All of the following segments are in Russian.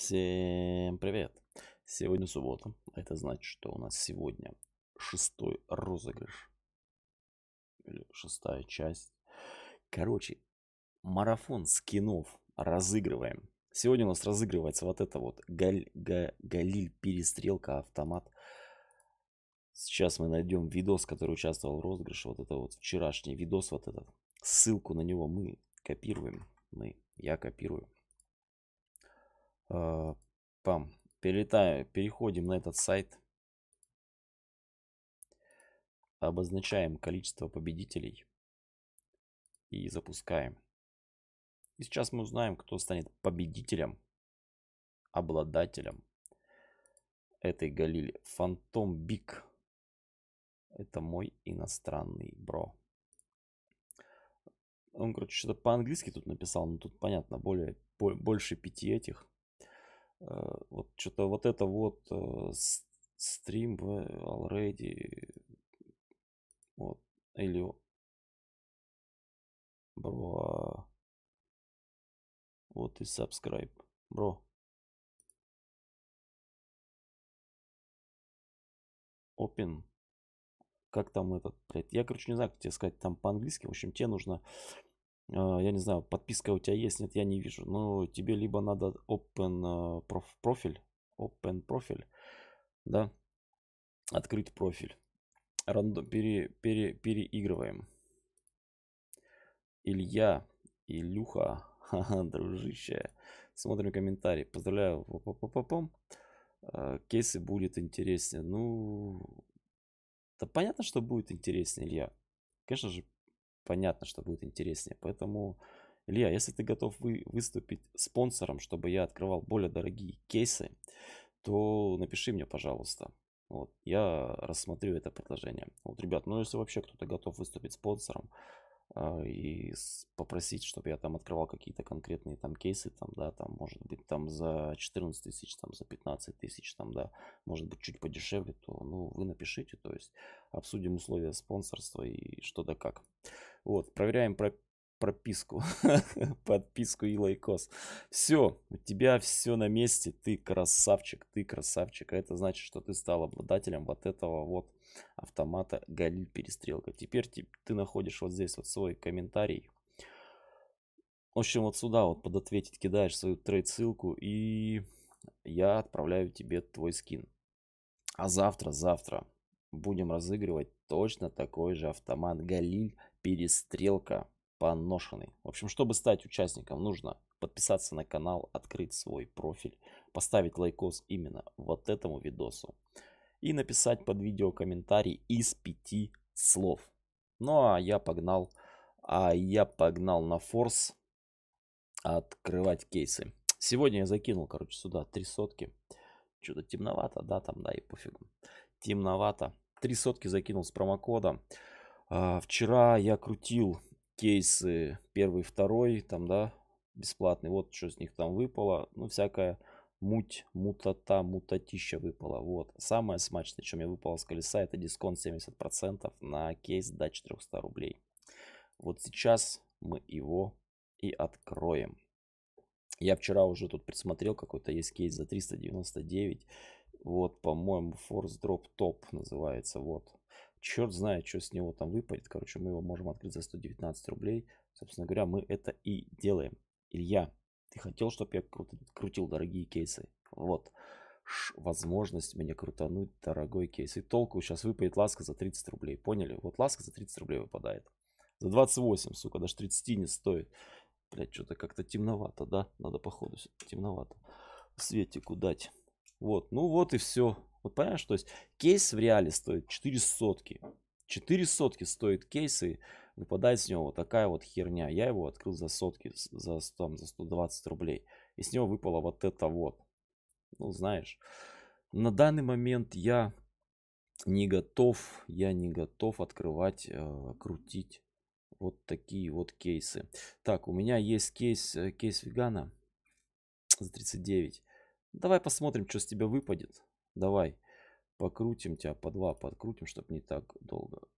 Всем привет! Сегодня суббота. Это значит, что у нас сегодня шестой розыгрыш. Или шестая часть. Короче, марафон скинов разыгрываем. Сегодня у нас разыгрывается вот это вот Галь, Га, Галиль Перестрелка автомат. Сейчас мы найдем видос, который участвовал в розыгрыше. Вот это вот вчерашний видос, вот этот. Ссылку на него мы копируем. Мы, я копирую. Пам. Перелетаем, переходим на этот сайт. Обозначаем количество победителей. И запускаем. И сейчас мы узнаем, кто станет победителем, обладателем этой галили. Фантом Биг. Это мой иностранный бро. Он, короче, что-то по-английски тут написал, но тут понятно, более, больше пяти этих. Э, вот что-то вот это вот стрим already вот или бро. Вот и subscribe бро. Open. Как там этот блядь? Я короче не знаю как тебе сказать там по-английски. В общем тебе нужно я не знаю, подписка у тебя есть, нет, я не вижу. Но тебе либо надо open а, профиль, open профиль, да, открыть профиль. Рандом, пере, пере, переигрываем. Илья, Илюха, ха-ха, дружище. Смотрим комментарий. Поздравляю. А, Кейсы будет интереснее. Ну, да понятно, что будет интереснее, Илья. Конечно же, понятно, что будет интереснее. Поэтому, Илья, если ты готов вы, выступить спонсором, чтобы я открывал более дорогие кейсы, то напиши мне, пожалуйста. Вот, я рассмотрю это предложение. Вот, ребят, ну если вообще кто-то готов выступить спонсором э, и попросить, чтобы я там открывал какие-то конкретные там кейсы, там, да, там, может быть, там за 14 тысяч, там, за 15 тысяч, там, да, может быть, чуть подешевле, то, ну, вы напишите, то есть обсудим условия спонсорства и что да как. Вот, проверяем про прописку, подписку и лайкос. Все, у тебя все на месте, ты красавчик, ты красавчик. А это значит, что ты стал обладателем вот этого вот автомата Галиль Перестрелка. Теперь ты, ты находишь вот здесь вот свой комментарий. В общем, вот сюда вот под ответить кидаешь свою trade ссылку и я отправляю тебе твой скин. А завтра, завтра будем разыгрывать точно такой же автомат Галиль перестрелка поношенный. В общем, чтобы стать участником, нужно подписаться на канал, открыть свой профиль, поставить лайкос именно вот этому видосу и написать под видео комментарий из пяти слов. Ну а я погнал, а я погнал на форс открывать кейсы. Сегодня я закинул, короче, сюда три сотки. Что-то темновато, да, там, да, и пофигу. Темновато. Три сотки закинул с промокода. А, вчера я крутил кейсы первый, второй, там, да, бесплатный. Вот что с них там выпало. Ну, всякая муть, мутата, мутатища выпала. Вот. Самое смачное, что мне выпало с колеса, это дисконт 70% на кейс до 400 рублей. Вот сейчас мы его и откроем. Я вчера уже тут присмотрел, какой-то есть кейс за 399. Вот, по-моему, Force Drop Top называется. Вот. Черт знает, что с него там выпадет. Короче, мы его можем открыть за 119 рублей. Собственно говоря, мы это и делаем. Илья, ты хотел, чтобы я кру крутил дорогие кейсы? Вот. Ш возможность мне крутануть дорогой кейс. И толку сейчас выпадет ласка за 30 рублей. Поняли? Вот ласка за 30 рублей выпадает. За 28, сука, даже 30 не стоит. Блять, что-то как-то темновато, да? Надо, походу, темновато. Светику дать. Вот, ну вот и все. Вот понимаешь, то есть кейс в реале стоит 4 сотки. 4 сотки стоит кейс и выпадает с него вот такая вот херня. Я его открыл за сотки, за, там, за 120 рублей. И с него выпало вот это вот. Ну, знаешь, на данный момент я не готов, я не готов открывать, э, крутить вот такие вот кейсы. Так, у меня есть кейс, э, кейс вегана за 39. Давай посмотрим, что с тебя выпадет. Давай. Покрутим тебя по два, подкрутим, чтобы не так долго.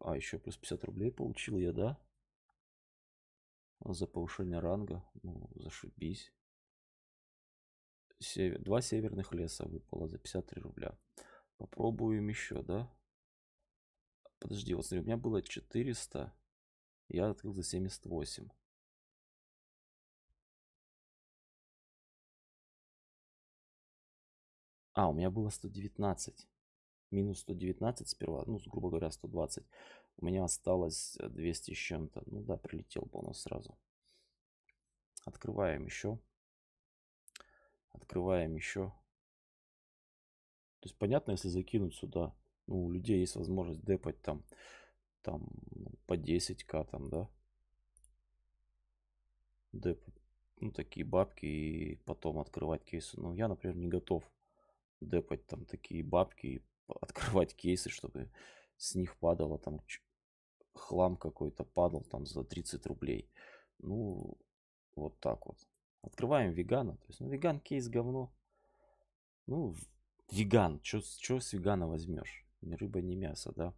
А, еще плюс 50 рублей получил я, да? За повышение ранга. Ну, зашибись. север... два северных леса выпало за 53 рубля. Попробуем еще, да? Подожди, вот смотри, у меня было 400. Я открыл за 78. А, у меня было 119. Минус 119 сперва, ну, грубо говоря, 120. У меня осталось 200 с чем-то. Ну да, прилетел бонус сразу. Открываем еще. Открываем еще. То есть понятно, если закинуть сюда, ну, у людей есть возможность депать там, там ну, по 10к там, да. Депать, ну, такие бабки и потом открывать кейсы. Ну, я, например, не готов депать там такие бабки и открывать кейсы, чтобы с них падало там хлам какой-то падал там за 30 рублей. Ну, вот так вот. Открываем вегана. То есть, ну, веган кейс говно. Ну, веган. Что с вегана возьмешь? Ни рыба, ни мясо, да?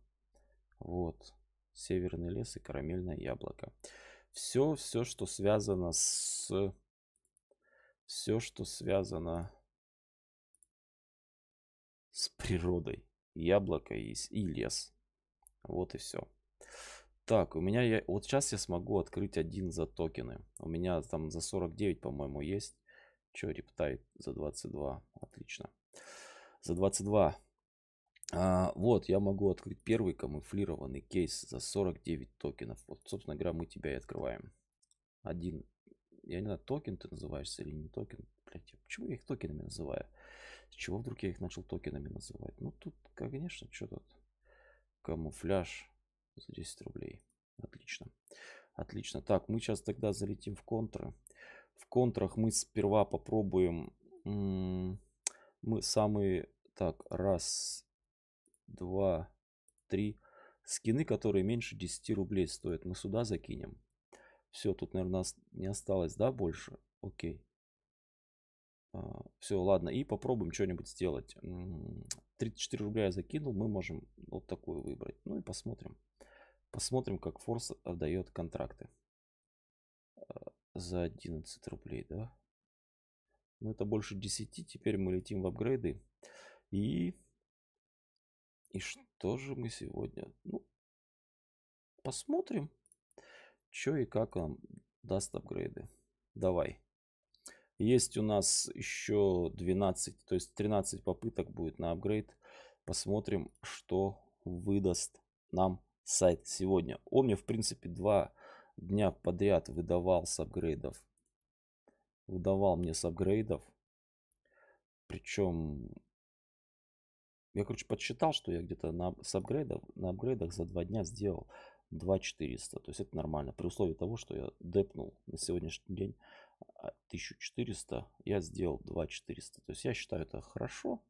Вот. Северный лес и карамельное яблоко. Все, все, что связано с... Все, что связано с природой. Яблоко и, и лес. Вот и все. Так, у меня я, вот сейчас я смогу открыть один за токены. У меня там за 49, по-моему, есть. Че, Riptide за 22. Отлично. За 22. А, вот, я могу открыть первый камуфлированный кейс за 49 токенов. Вот, собственно говоря, мы тебя и открываем. Один. Я не знаю, токен ты называешься или не токен. Блять, почему я их токенами называю? Чего вдруг я их начал токенами называть? Ну, тут, конечно, что тут? Камуфляж за 10 рублей. Отлично. Отлично. Так, мы сейчас тогда залетим в контры. В контрах мы сперва попробуем... Мы самые... Так, раз, два, три. Скины, которые меньше 10 рублей стоят, мы сюда закинем. Все, тут, наверное, не осталось, да, больше? Окей. А, Все, ладно. И попробуем что-нибудь сделать. 34 рубля я закинул. Мы можем вот такую выбрать. Ну и посмотрим. Посмотрим, как Форс отдает контракты. А, за 11 рублей, да? Ну, это больше 10. Теперь мы летим в апгрейды. И... И что же мы сегодня? Ну, посмотрим, что и как нам даст апгрейды. Давай. Есть у нас еще 12, то есть 13 попыток будет на апгрейд. Посмотрим, что выдаст нам сайт сегодня. Он мне, в принципе, два дня подряд выдавал с апгрейдов. Выдавал мне с апгрейдов. Причем, я, короче, подсчитал, что я где-то на, с апгрейдов, на апгрейдах за два дня сделал 2400. То есть это нормально. При условии того, что я депнул на сегодняшний день 1400, а, я сделал 2400. То есть я считаю это хорошо.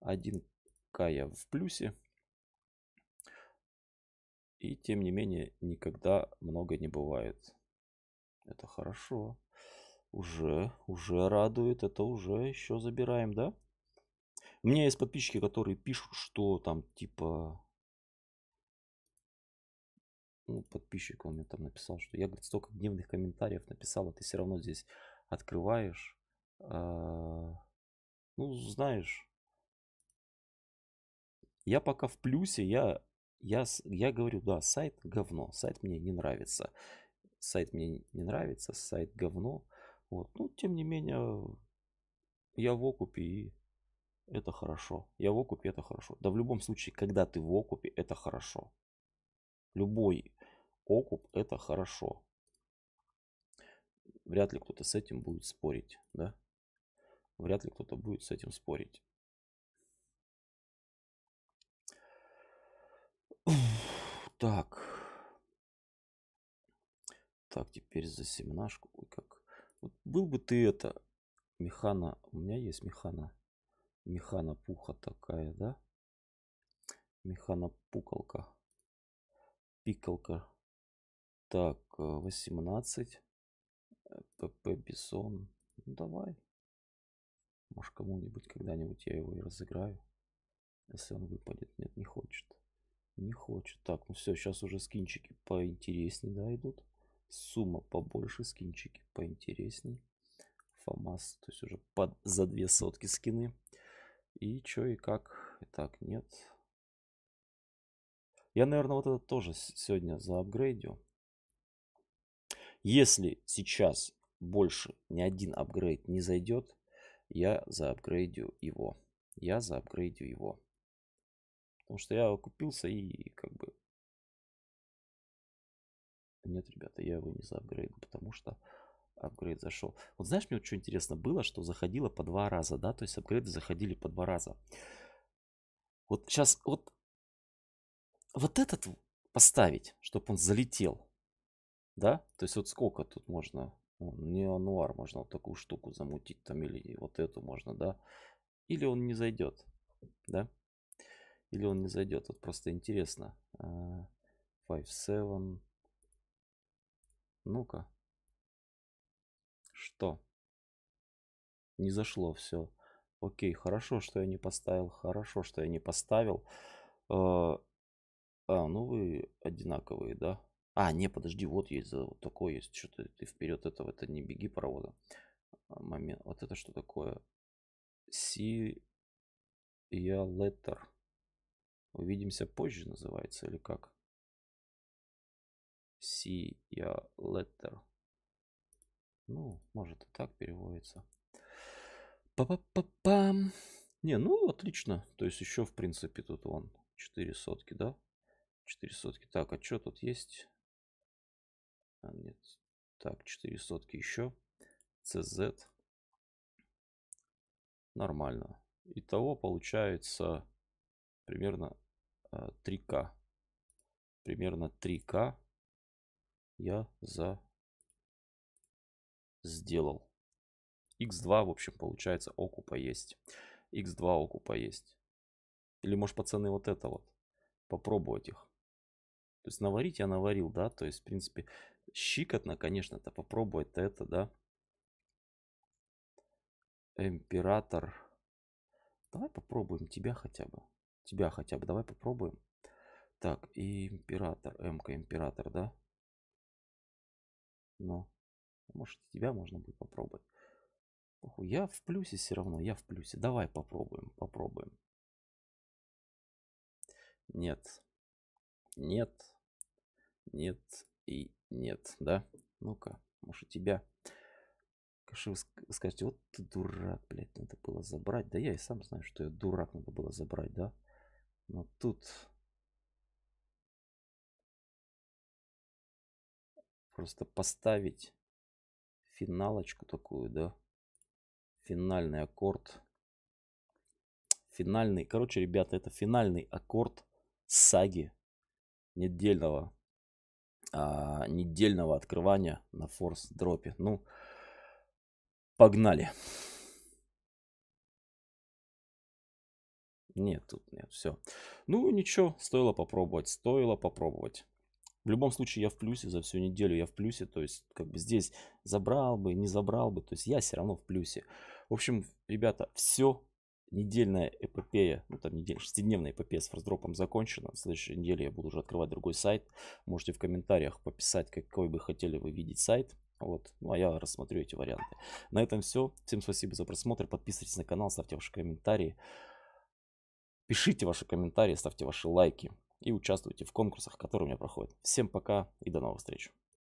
1к я в плюсе. И тем не менее, никогда много не бывает. Это хорошо. Уже, уже радует. Это уже еще забираем, да? У меня есть подписчики, которые пишут, что там типа ну, подписчик, он мне там написал, что я, говорит, столько гневных комментариев написал, а ты все равно здесь открываешь. А, ну, знаешь, я пока в плюсе, я, я, я говорю, да, сайт говно, сайт мне не нравится. Сайт мне не нравится, сайт говно. Вот, ну, тем не менее, я в окупе и это хорошо. Я в окупе, это хорошо. Да в любом случае, когда ты в окупе, это хорошо. Любой окуп это хорошо. Вряд ли кто-то с этим будет спорить, да? Вряд ли кто-то будет с этим спорить. Так. Так, теперь за семнашку. Ой, как. Вот был бы ты это, механа. У меня есть механа. Механа пуха такая, да? Механа пукалка. Пикалка. Так, 18. Э, ПП Бессон. Ну, давай. Может, кому-нибудь когда-нибудь я его и разыграю. Если он выпадет. Нет, не хочет. Не хочет. Так, ну все, сейчас уже скинчики поинтереснее, да, идут. Сумма побольше, скинчики поинтересней. ФАМАС. То есть уже под, за две сотки скины. И что и как. Так, нет. Я, наверное, вот это тоже сегодня заапгрейдю. Если сейчас больше ни один апгрейд не зайдет, я заапгрейдю его. Я заапгрейдю его. Потому что я купился и как бы... Нет, ребята, я его не заапгрейду, потому что апгрейд зашел. Вот знаешь, мне вот что интересно было, что заходило по два раза, да, то есть апгрейды заходили по два раза. Вот сейчас, вот, вот этот поставить, чтобы он залетел, да, то есть вот сколько тут можно, не ануар, можно вот такую штуку замутить там, или вот эту можно, да, или он не зайдет, да, или он не зайдет, вот просто интересно. 5-7, ну-ка, что? Не зашло все. Окей, хорошо, что я не поставил. Хорошо, что я не поставил. А, а ну вы одинаковые, да? А, не, подожди, вот есть, вот такой есть. Что-то ты вперед этого, это не беги провода. А, момент. Вот это что такое? See я letter. Увидимся позже называется или как? See ya letter. Ну, может и так переводится. Па-па-па-пам. Не, ну отлично. То есть еще в принципе тут вон 4 сотки, да? 4 сотки. Так, а что тут есть? А, нет. Так, 4 сотки еще. CZ. Нормально. Итого получается примерно 3К. А, примерно 3К я за сделал. x2, в общем, получается, окупа есть. x2 окупа есть. Или, может, пацаны, вот это вот. Попробовать их. То есть наварить я наварил, да. То есть, в принципе, щикотно, конечно, это попробовать это, да. Император. Давай попробуем тебя хотя бы. Тебя хотя бы. Давай попробуем. Так, и император. МК император, да? Ну. Может, тебя можно будет попробовать. Я в плюсе все равно, я в плюсе. Давай попробуем, попробуем. Нет. Нет. Нет и нет, да? Ну-ка, может, у тебя... Конечно, вы скажете, вот ты дурак, блядь, надо было забрать. Да я и сам знаю, что я дурак, надо было забрать, да? Но тут... Просто поставить финалочку такую, да. Финальный аккорд. Финальный, короче, ребята, это финальный аккорд саги недельного, а, недельного открывания на форс дропе. Ну, погнали. Нет, тут нет, все. Ну, ничего, стоило попробовать, стоило попробовать. В любом случае я в плюсе за всю неделю, я в плюсе, то есть как бы здесь забрал бы, не забрал бы, то есть я все равно в плюсе. В общем, ребята, все, недельная эпопея, ну там неделя, шестидневная эпопея с форсдропом закончена. В следующей неделе я буду уже открывать другой сайт. Можете в комментариях пописать, какой бы хотели вы видеть сайт. Вот, ну а я рассмотрю эти варианты. На этом все. Всем спасибо за просмотр. Подписывайтесь на канал, ставьте ваши комментарии. Пишите ваши комментарии, ставьте ваши лайки и участвуйте в конкурсах, которые у меня проходят. Всем пока и до новых встреч.